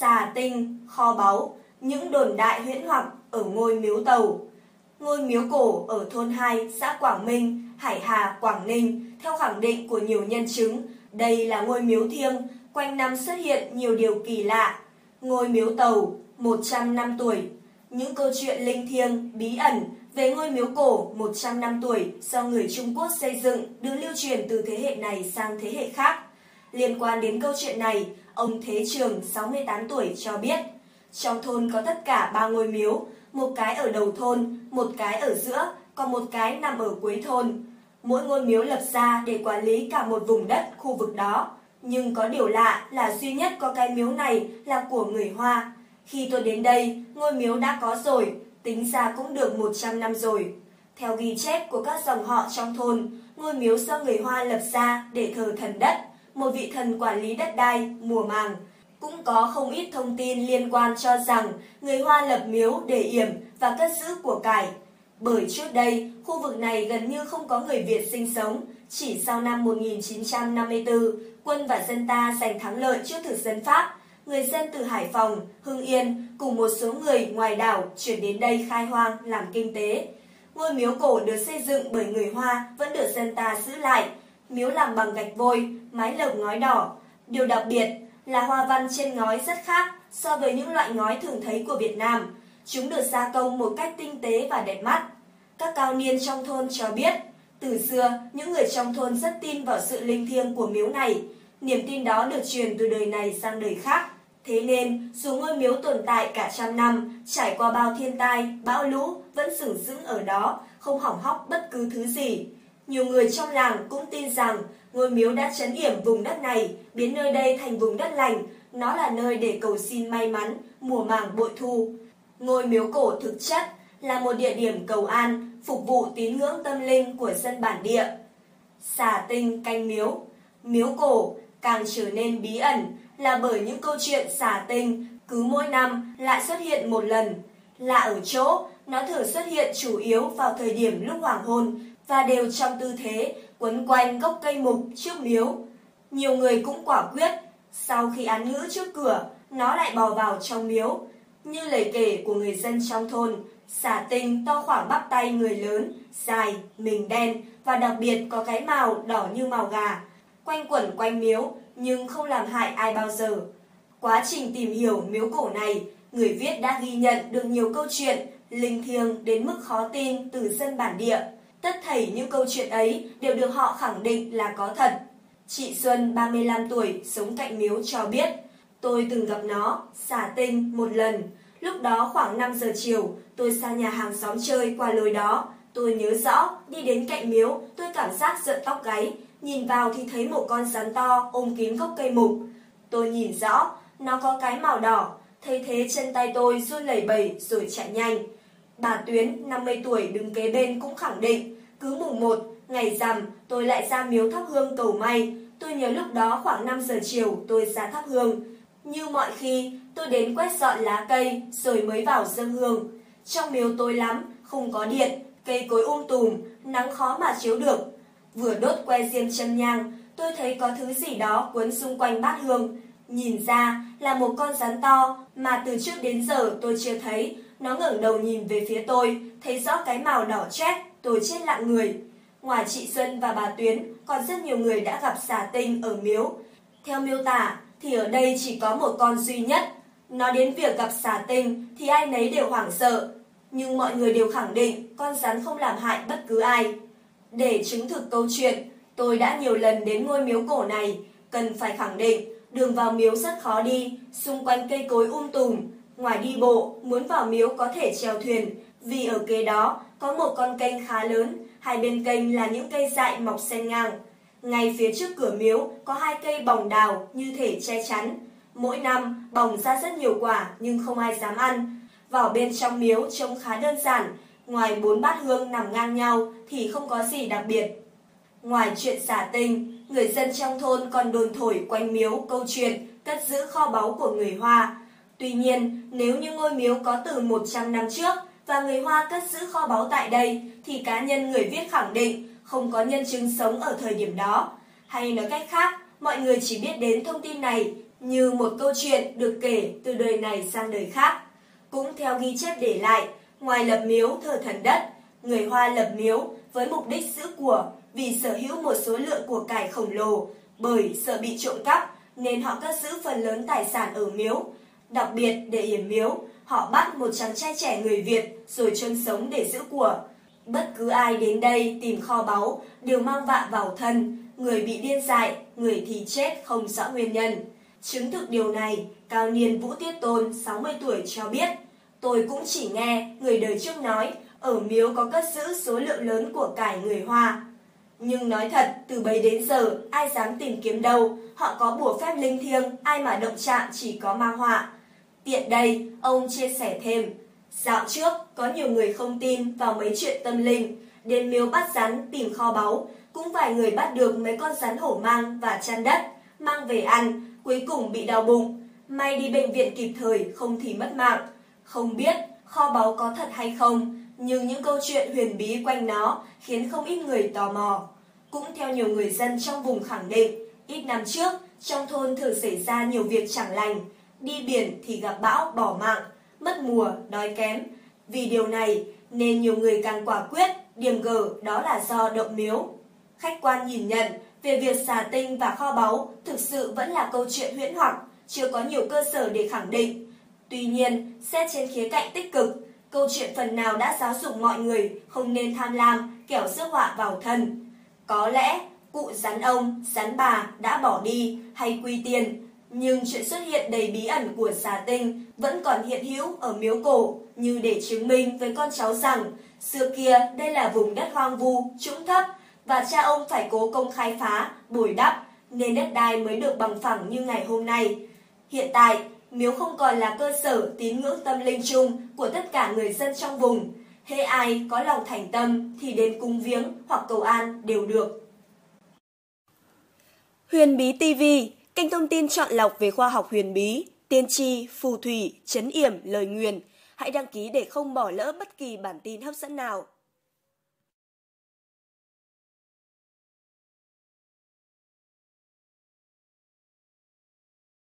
xà tinh, kho báu, những đồn đại huyễn hoặc ở ngôi miếu tàu. Ngôi miếu cổ ở thôn 2, xã Quảng Minh, Hải Hà, Quảng Ninh, theo khẳng định của nhiều nhân chứng, đây là ngôi miếu thiêng, quanh năm xuất hiện nhiều điều kỳ lạ. Ngôi miếu tàu, 100 năm tuổi. Những câu chuyện linh thiêng, bí ẩn về ngôi miếu cổ 100 năm tuổi do người Trung Quốc xây dựng được lưu truyền từ thế hệ này sang thế hệ khác. Liên quan đến câu chuyện này, ông Thế Trường, 68 tuổi cho biết, trong thôn có tất cả ba ngôi miếu, một cái ở đầu thôn, một cái ở giữa, còn một cái nằm ở cuối thôn. Mỗi ngôi miếu lập ra để quản lý cả một vùng đất, khu vực đó. Nhưng có điều lạ là duy nhất có cái miếu này là của người Hoa. Khi tôi đến đây, ngôi miếu đã có rồi, tính ra cũng được 100 năm rồi. Theo ghi chép của các dòng họ trong thôn, ngôi miếu do người Hoa lập ra để thờ thần đất, một vị thần quản lý đất đai, mùa màng. Cũng có không ít thông tin liên quan cho rằng người Hoa lập miếu để yểm và cất giữ của cải. Bởi trước đây, khu vực này gần như không có người Việt sinh sống. Chỉ sau năm 1954, quân và dân ta giành thắng lợi trước thực dân Pháp, người dân từ Hải Phòng, Hưng Yên cùng một số người ngoài đảo chuyển đến đây khai hoang làm kinh tế. Ngôi miếu cổ được xây dựng bởi người Hoa vẫn được dân ta giữ lại. Miếu làm bằng gạch vôi, mái lợp ngói đỏ. Điều đặc biệt là hoa văn trên ngói rất khác so với những loại ngói thường thấy của Việt Nam. Chúng được gia công một cách tinh tế và đẹp mắt. Các cao niên trong thôn cho biết, từ xưa, những người trong thôn rất tin vào sự linh thiêng của miếu này. Niềm tin đó được truyền từ đời này sang đời khác. Thế nên, dù ngôi miếu tồn tại cả trăm năm, trải qua bao thiên tai, bão lũ, vẫn sừng sững ở đó, không hỏng hóc bất cứ thứ gì. Nhiều người trong làng cũng tin rằng ngôi miếu đã chấn yểm vùng đất này, biến nơi đây thành vùng đất lành. Nó là nơi để cầu xin may mắn, mùa màng bội thu. Ngôi miếu cổ thực chất là một địa điểm cầu an, phục vụ tín ngưỡng tâm linh của dân bản địa. Xà tinh canh miếu Miếu cổ càng trở nên bí ẩn là bởi những câu chuyện xà tinh cứ mỗi năm lại xuất hiện một lần. Lạ ở chỗ, nó thường xuất hiện chủ yếu vào thời điểm lúc hoàng hôn và đều trong tư thế quấn quanh gốc cây mục trước miếu. Nhiều người cũng quả quyết, sau khi án ngữ trước cửa, nó lại bò vào trong miếu. Như lời kể của người dân trong thôn, xà tinh to khoảng bắp tay người lớn, dài, mình đen và đặc biệt có cái màu đỏ như màu gà. Quanh quẩn quanh miếu nhưng không làm hại ai bao giờ. Quá trình tìm hiểu miếu cổ này, người viết đã ghi nhận được nhiều câu chuyện linh thiêng đến mức khó tin từ dân bản địa. Tất thảy những câu chuyện ấy đều được họ khẳng định là có thật. Chị Xuân, 35 tuổi, sống cạnh miếu cho biết, tôi từng gặp nó, xả tinh, một lần. Lúc đó khoảng 5 giờ chiều, tôi sang nhà hàng xóm chơi qua lối đó. Tôi nhớ rõ, đi đến cạnh miếu, tôi cảm giác giận tóc gáy. Nhìn vào thì thấy một con rắn to ôm kín gốc cây mục. Tôi nhìn rõ, nó có cái màu đỏ. Thấy thế chân tay tôi run lẩy bẩy rồi chạy nhanh. Bà Tuyến, 50 tuổi đứng kế bên cũng khẳng định, cứ mùng 1, ngày rằm, tôi lại ra miếu thắp hương cầu may. Tôi nhớ lúc đó khoảng 5 giờ chiều tôi ra thắp hương. Như mọi khi, tôi đến quét dọn lá cây rồi mới vào dâng hương. Trong miếu tối lắm, không có điện, cây cối um tùm, nắng khó mà chiếu được. Vừa đốt que diêm châm nhang, tôi thấy có thứ gì đó cuốn xung quanh bát hương. Nhìn ra là một con rắn to mà từ trước đến giờ tôi chưa thấy. Nó ngẩng đầu nhìn về phía tôi, thấy rõ cái màu đỏ chét, tôi chết lặng người. Ngoài chị Xuân và bà Tuyến, còn rất nhiều người đã gặp xà tinh ở miếu. Theo miêu tả, thì ở đây chỉ có một con duy nhất. Nói đến việc gặp xà tinh thì ai nấy đều hoảng sợ, nhưng mọi người đều khẳng định con rắn không làm hại bất cứ ai. Để chứng thực câu chuyện, tôi đã nhiều lần đến ngôi miếu cổ này, cần phải khẳng định đường vào miếu rất khó đi, xung quanh cây cối um tùm. Ngoài đi bộ, muốn vào miếu có thể chèo thuyền, vì ở kế đó có một con kênh khá lớn, hai bên kênh là những cây dại mọc xen ngang. Ngay phía trước cửa miếu có hai cây bồng đào như thể che chắn. Mỗi năm bồng ra rất nhiều quả nhưng không ai dám ăn. Vào bên trong miếu trông khá đơn giản, ngoài bốn bát hương nằm ngang nhau thì không có gì đặc biệt. Ngoài chuyện xả tinh, người dân trong thôn còn đồn thổi quanh miếu câu chuyện cất giữ kho báu của người Hoa. Tuy nhiên, nếu như ngôi miếu có từ 100 năm trước và người Hoa cất giữ kho báu tại đây, thì cá nhân người viết khẳng định không có nhân chứng sống ở thời điểm đó. Hay nói cách khác, mọi người chỉ biết đến thông tin này như một câu chuyện được kể từ đời này sang đời khác. Cũng theo ghi chép để lại, ngoài lập miếu thờ thần đất, người Hoa lập miếu với mục đích giữ của vì sở hữu một số lượng của cải khổng lồ, bởi sợ bị trộm cắp nên họ cất giữ phần lớn tài sản ở miếu. Đặc biệt để yểm miếu, họ bắt một chàng trai trẻ người Việt rồi chôn sống để giữ của. Bất cứ ai đến đây tìm kho báu đều mang vạ vào thân, người bị điên dại, người thì chết không rõ nguyên nhân. Chứng thực điều này, Cao Niên Vũ Tiết Tôn 60 tuổi cho biết, tôi cũng chỉ nghe người đời trước nói ở miếu có cất giữ số lượng lớn của cải người Hoa. Nhưng nói thật, từ bấy đến giờ, ai dám tìm kiếm đâu, họ có bùa phép linh thiêng, ai mà động chạm chỉ có mang họa. Tiện đây, ông chia sẻ thêm, dạo trước có nhiều người không tin vào mấy chuyện tâm linh, đến miếu bắt rắn tìm kho báu, cũng vài người bắt được mấy con rắn hổ mang và chăn đất, mang về ăn, cuối cùng bị đau bụng. May đi bệnh viện kịp thời, không thì mất mạng. Không biết kho báu có thật hay không, nhưng những câu chuyện huyền bí quanh nó khiến không ít người tò mò. Cũng theo nhiều người dân trong vùng khẳng định, ít năm trước, trong thôn thường xảy ra nhiều việc chẳng lành. Đi biển thì gặp bão bỏ mạng, mất mùa, đói kém. Vì điều này nên nhiều người càng quả quyết, điểm gở đó là do động miếu. Khách quan nhìn nhận, về việc xà tinh và kho báu thực sự vẫn là câu chuyện huyễn hoặc, chưa có nhiều cơ sở để khẳng định. Tuy nhiên, xét trên khía cạnh tích cực, câu chuyện phần nào đã giáo dục mọi người không nên tham lam, kẻo rước họa vào thân. Có lẽ cụ rắn ông, rắn bà đã bỏ đi hay quy tiền, nhưng chuyện xuất hiện đầy bí ẩn của xà tinh vẫn còn hiện hữu ở miếu cổ như để chứng minh với con cháu rằng xưa kia đây là vùng đất hoang vu, trũng thấp và cha ông phải cố công khai phá, bồi đắp nên đất đai mới được bằng phẳng như ngày hôm nay. Hiện tại, miếu không còn là cơ sở tín ngưỡng tâm linh chung của tất cả người dân trong vùng. Hễ ai có lòng thành tâm thì đến cung viếng hoặc cầu an đều được. Huyền Bí TV, kênh thông tin chọn lọc về khoa học huyền bí, tiên tri, phù thủy, chấn yểm, lời nguyền. Hãy đăng ký để không bỏ lỡ bất kỳ bản tin hấp dẫn nào.